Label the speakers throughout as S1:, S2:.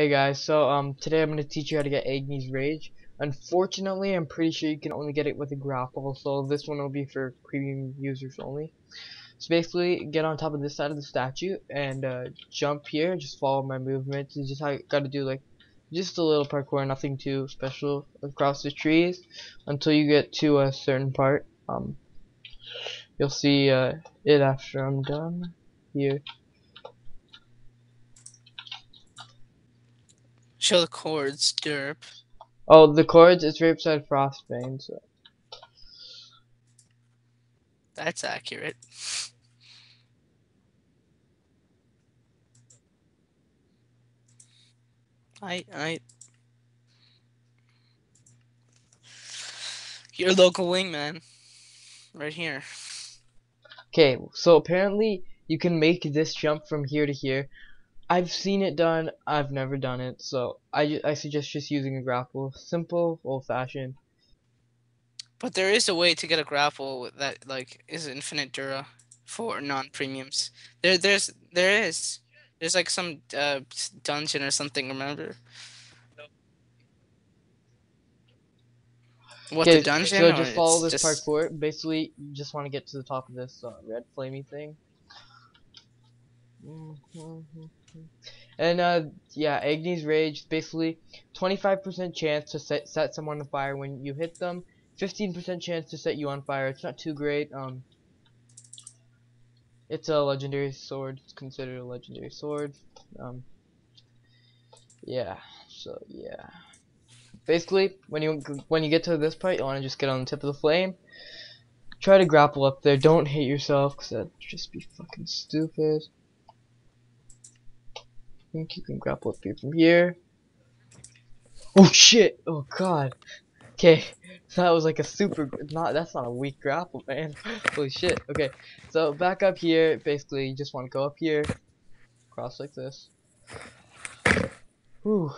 S1: Hey guys, so um today I'm gonna teach you how to get Agni's Rage. Unfortunately, I'm pretty sure you can only get it with a grapple, so this one will be for premium users only. So basically, get on top of this side of the statue and uh, jump here. Just follow my movements. You just gotta do like just a little parkour, nothing too special across the trees until you get to a certain part. Um, you'll see uh, it after I'm done here.
S2: Show the coords, derp.
S1: Oh, the coords, it's right beside Frostbane, so.
S2: That's accurate. I, I. Your local wingman. Right here.
S1: Okay, so apparently you can make this jump from here to here I've seen it done. I've never done it, so I I suggest just using a grapple. Simple, old fashioned.
S2: But there is a way to get a grapple that like is infinite dura for non-premiums. There there's there is there's like some uh, dungeon or something. Remember? What the dungeon?
S1: So just follow this just... parkour. Basically, you just want to get to the top of this uh, red flamey thing. Mm -hmm. And uh, yeah, Agni's Rage basically 25% chance to set set someone on fire when you hit them, 15% chance to set you on fire. It's not too great. Um, it's a legendary sword. It's considered a legendary sword. Um, yeah. So yeah. Basically, when you when you get to this part, you want to just get on the tip of the flame. Try to grapple up there. Don't hit yourself, cause that'd just be fucking stupid think you can grapple up here from here. Oh shit! Oh god. Okay, that was like a super. Not that's not a weak grapple, man. Holy shit. Okay, so back up here. Basically, you just want to go up here, cross like this. Whew.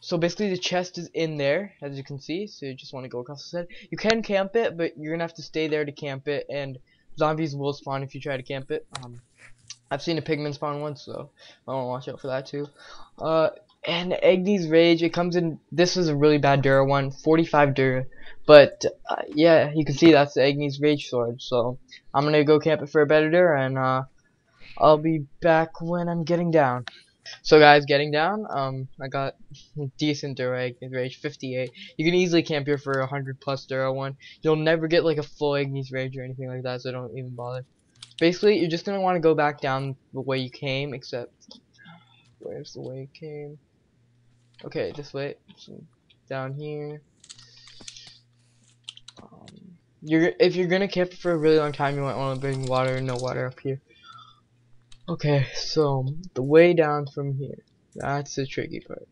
S1: So basically, the chest is in there, as you can see. So you just want to go across the side. You can camp it, but you're gonna have to stay there to camp it, and zombies will spawn if you try to camp it. Um, I've seen a pigman spawn once, so I want to watch out for that too. Uh, and Agni's Rage, it comes in, this was a really bad Dura one, 45 Dura. But, uh, yeah, you can see that's the Agni's Rage sword, so I'm gonna go camp it for a better Dura, and, uh, I'll be back when I'm getting down. So guys, getting down, um, I got decent Dura Agni's Rage, 58. You can easily camp here for a 100 plus Dura one. You'll never get like a full Agni's Rage or anything like that, so don't even bother. Basically, you're just gonna want to go back down the way you came, except where's the way you came? Okay, this way. Down here. Um, you're if you're gonna camp for a really long time, you might want to bring water. No water up here. Okay, so the way down from here. That's the tricky part.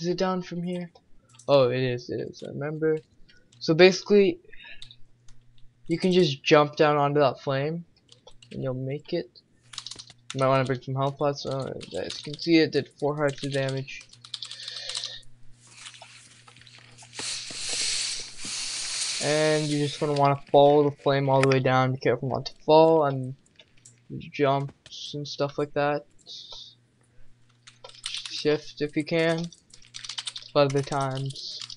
S1: Is it down from here? Oh, it is. It is. I remember. So basically, you can just jump down onto that flame and you'll make it. You might want to bring some health pots. Oh, so as you can see, it did four hearts of damage. And you're just gonna want to follow the flame all the way down. Be careful not to fall and jumps and stuff like that. Shift if you can. Other times.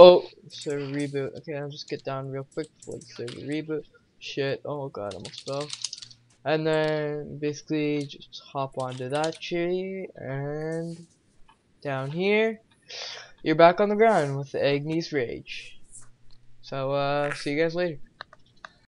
S1: Oh, server reboot. Okay, I'll just get down real quick before the server reboot. Shit. Oh god, I almost fell. And then basically just hop onto that tree and down here. You're back on the ground with the Agni's Rage. So uh see you guys later.